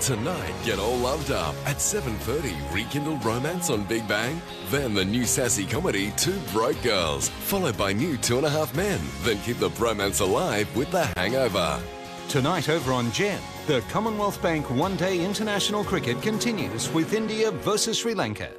Tonight, get all loved up at 7.30, rekindle romance on Big Bang. Then the new sassy comedy, Two Broke Girls, followed by new Two and a Half Men. Then keep the bromance alive with The Hangover. Tonight over on Gem, the Commonwealth Bank one day international cricket continues with India versus Sri Lanka.